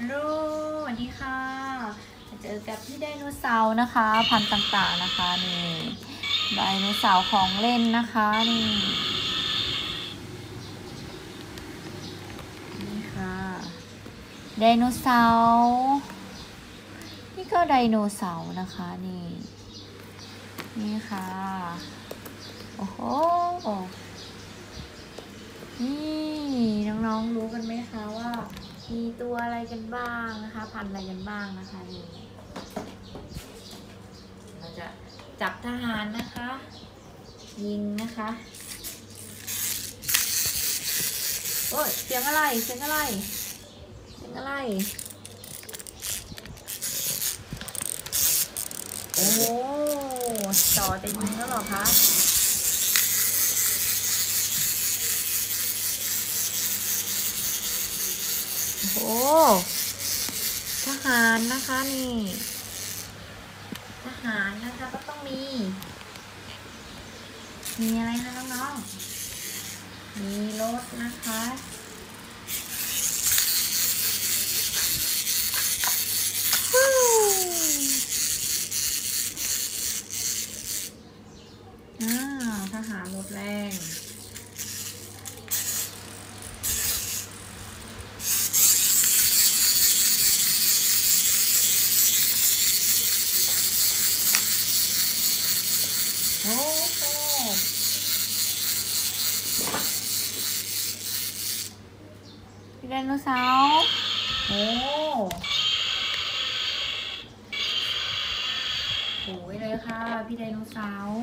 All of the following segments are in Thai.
ลโหลสวัสดีค่ะมาเจอกับพี่ไดโนเสาร์นะคะ พันธุ์ต่างๆนะคะนี่ไดโนเสาร์ของเล่นนะคะนี่นี่ค่ะไดโนเสาร์นี่ก็ไดโนเสาร์นะคะนี่นี่ค่ะโอ้โห นี่น้องๆรู้กันไหมคะว่า มีตัวอะไรกันบ้างนะคะ พันอะไรกันบ้างนะคะนี่เราจะจับทหารนะคะ ยิงนะคะโอ้ยเสียงอะไรเสียงอะไรเสียงอะไร โอ้ต่อจะยิงแล้วหรอคะ โอ้ทหารนะคะนี่ ทหารนะคะก็ต้องมี มีอะไรคะน้องๆ มีรถนะคะวู้อ่าทหารหมดแรง โอ้โหไดโนเสาร์โอ้โหเลยค่ะ พี่ไดโนเสาร์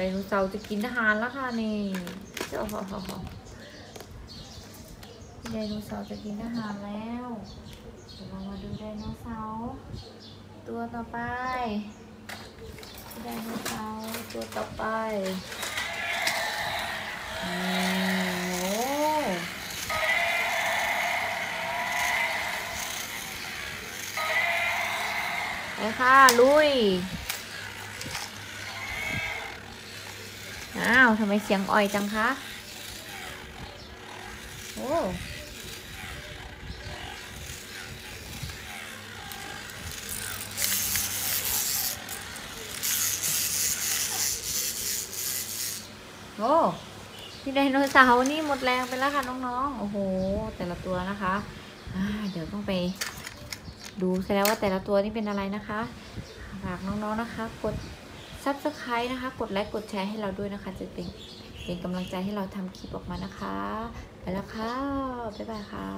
ไดโนเสาร์จะกินอาหารแล้วค่ะนี่เจ้าพี่ไดโนเสาร์จะกินอาหารแล้วเดี๋ยวเรามาดูไดโนเสาร์ตัวต่อไปไดโนเสาร์ตัวต่อไปอืมโอ้ไปค่ะลุย อ้าวทำไมเสียงอ่อยจังคะโอ้โอ้พี่ไดโนเสาร์นี่หมดแรงไปแล้วค่ะน้องๆ โอ้โห แต่ละตัวนะคะเดี๋ยวต้องไปดูซะแล้วว่าแต่ละตัวนี่เป็นอะไรนะคะ ฝากน้องๆนะคะ กด ซับสไคร b e นะคะ กดไลค์ กดแชร์ให้เราด้วยนะคะ จะเป็นเป็นกำลังใจให้เราทำคลิปออกมานะคะ ไปแล้วค่ะ บ๊ายบายค่ะ